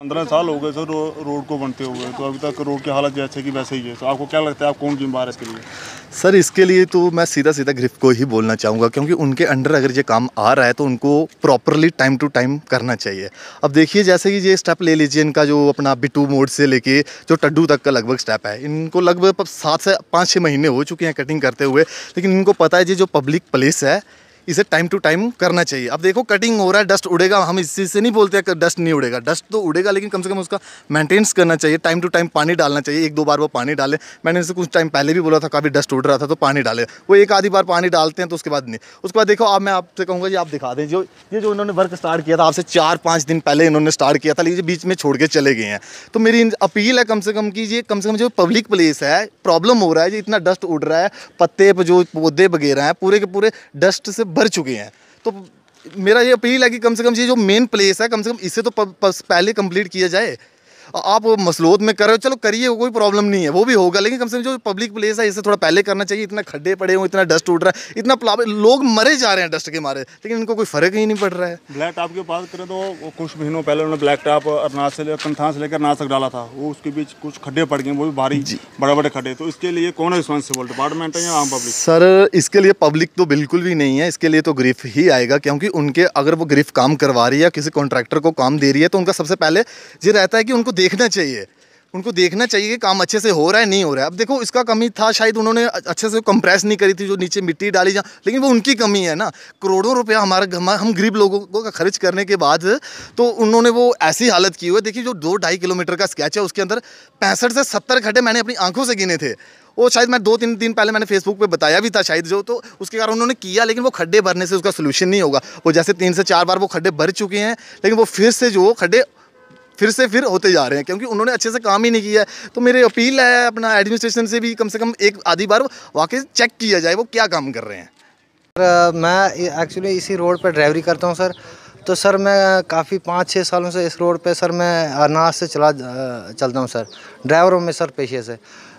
पंद्रह साल हो गए सर रो, रोड को बनते हुए तो अभी तक रोड की हालत जैसे कि वैसे ही है। तो आपको क्या लगता है आप कौन जिम्मेदार है इसके लिए? सर इसके लिए तो मैं सीधा सीधा ग्रिफ को ही बोलना चाहूँगा क्योंकि उनके अंडर अगर ये काम आ रहा है तो उनको प्रॉपरली टाइम टू टाइम करना चाहिए। अब देखिए जैसे कि ये स्टेप ले लीजिए इनका जो अपना बिटू मोड से लेके जो टड्डू तक का लगभग स्टेप है। इनको लगभग सात से पाँच छः महीने हो चुके हैं कटिंग करते हुए लेकिन इनको पता है ये जो पब्लिक प्लेस है इसे टाइम टू टाइम करना चाहिए। अब देखो कटिंग हो रहा है डस्ट उड़ेगा, हम इस चीज़ से नहीं बोलते कि डस्ट नहीं उड़ेगा। डस्ट तो उड़ेगा, लेकिन कम से कम उसका मेंटेनेंस करना चाहिए। टाइम टू टाइम पानी डालना चाहिए। एक दो बार वो पानी डाले। मैंने इसे कुछ टाइम पहले भी बोला था, काफ़ी डस्ट उड़ रहा था तो पानी डाले। वो एक आधी बार पानी डालते हैं तो उसके बाद नहीं। उसके बाद देखो, अब मैं आपसे कहूँगा, ये आप दिखा दें। जो, ये जो इन्होंने वर्क स्टार्ट किया था, आपसे चार पाँच दिन पहले इन्होंने स्टार्ट किया था, लेकिन बीच में छोड़ के चले गए हैं। तो मेरी अपील है कम से कम कि ये, कम से कम जो पब्लिक प्लेस है प्रॉब्लम हो रहा है जो इतना डस्ट उड़ रहा है, पत्ते जो पौधे वगैरह हैं, पूरे के पूरे डस्ट से भर चुके हैं। तो मेरा ये अपील है कि कम से कम ये जो मेन प्लेस है, कम से कम इसे तो पहले कंप्लीट किया जाए। आप मसलोद में कर रहे हो चलो करिए कोई प्रॉब्लम नहीं है वो भी होगा लेकिन कम से कम जो पब्लिक प्लेस है इसे थोड़ा पहले करना चाहिए इतना खड्डे पड़े हो इतना डस्ट उड़ रहा है इतना लोग मरे जा रहे हैं डस्ट के मारे लेकिन इनको कोई फ़र्क ही नहीं पड़ रहा है। ब्लैक टॉप की बात करें तो कुछ महीनों पहले उन्होंने ब्लैक टॉप अरनाथ से लेकर कंथान से लेकर नाथ तक डाला था वो उसके बीच कुछ खड्डे पड़ गए वो भी भारी बड़े बड़े खड्डे तो इसके लिए कौन रिस्पॉन्सिबल डिपार्टमेंट है या आम पब्लिक सर इसके लिए पब्लिक तो बिल्कुल भी नहीं है इसके लिए तो ग्रिफ ही आएगा क्योंकि उनके अगर वो ग्रिफ काम करवा रही है किसी कॉन्ट्रैक्टर को काम दे रही है तो उनका सबसे पहले ये रहता है कि उनको देखना चाहिए। उनको देखना चाहिए कि काम अच्छे से हो रहा है, नहीं हो रहा है। अब देखो, इसका कमी था, शायद उन्होंने अच्छे से कंप्रेस नहीं करी थी, जो नीचे मिट्टी डाली जा, लेकिन वो उनकी कमी है ना। करोड़ों रुपया हमारे हम गरीब लोगों को खर्च करने के बाद तो उन्होंने वो ऐसी हालत की हुई देखिए, जो दो ढाई किलोमीटर का स्केच है, उसके अंदर पैंसठ से सत्तर खड्डे मैंने अपनी आँखों से गिने थे। वो शायद मैं दो तीन दिन पहले मैंने फेसबुक पे बताया भी था शायद जो तो उसके कारण उन्होंने किया, लेकिन वो खड्डे भरने से उसका सोल्यूशन नहीं होगा। वो जैसे तीन से चार बार वो खड्डे भर चुके हैं, लेकिन वो फिर से जो खड्डे फिर से फिर होते जा रहे हैं, क्योंकि उन्होंने अच्छे से काम ही नहीं किया है। तो मेरी अपील है, अपना एडमिनिस्ट्रेशन से भी कम से कम एक आधी बार वाकई चेक किया जाए, वो क्या काम कर रहे हैं। सर मैं एक्चुअली इसी रोड पर ड्राइवरी करता हूँ, सर। तो सर, मैं काफ़ी पाँच छः सालों से इस रोड पे, सर, मैं अनाज से चला चलता हूँ, सर। ड्राइवरों में, सर, पेशे से।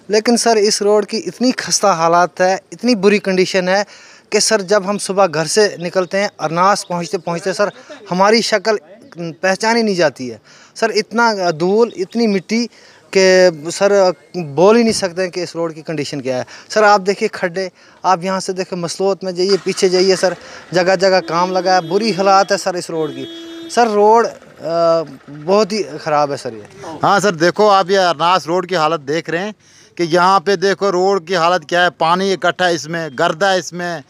लेकिन सर, इस रोड की इतनी खस्ता हालात है, इतनी बुरी कंडीशन है कि सर, जब हम सुबह घर से निकलते हैं अरनास पहुँचते पहुँचते सर, हमारी शक्ल पहचानी नहीं जाती है। सर, इतना धूल, इतनी मिट्टी कि सर बोल ही नहीं सकते कि इस रोड की कंडीशन क्या है। सर, आप देखिए खड्डे, आप यहाँ से देखिए मसलोत में जाइए, पीछे जाइए सर जगह जगह काम लगा है, बुरी हालात है सर इस रोड की। सर, रोड बहुत ही ख़राब है सर ये। हाँ सर, देखो आप ये अरनास रोड की हालत देख रहे हैं कि यहाँ पे देखो रोड की हालत क्या है, पानी इकट्ठा इसमें, गर्दा इसमें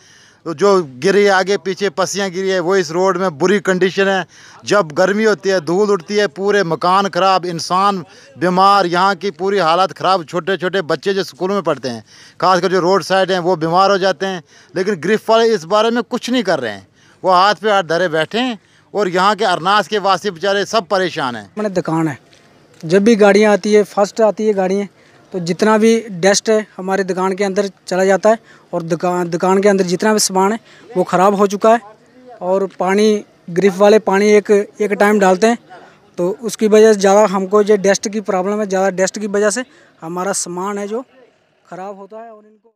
तो जो गिरी आगे पीछे पसियाँ गिरी है, वो इस रोड में बुरी कंडीशन है। जब गर्मी होती है, धूल उड़ती है, पूरे मकान ख़राब, इंसान बीमार, यहाँ की पूरी हालत ख़राब छोटे छोटे बच्चे जो स्कूलों में पढ़ते हैं, खासकर जो रोड साइड हैं, वो बीमार हो जाते हैं। लेकिन ग्रिफ वाले इस बारे में कुछ नहीं कर रहे हैं। वो हाथ पे हाथ धरे बैठे हैं और यहाँ के अरनास के वासी बेचारे सब परेशान हैं। मैंने दुकान है। जब भी गाड़ियाँ आती है फ़र्स्ट आती है गाड़ियाँ तो जितना भी डस्ट है हमारे दुकान के अंदर चला जाता है और दुकान दुकान के अंदर जितना भी सामान है, वो ख़राब हो चुका है और पानी ग्रिफ वाले पानी एक एक टाइम डालते हैं। तो उसकी वजह से ज़्यादा हमको जो डस्ट की प्रॉब्लम है, ज़्यादा डस्ट की वजह से हमारा सामान है जो ख़राब होता है और इनको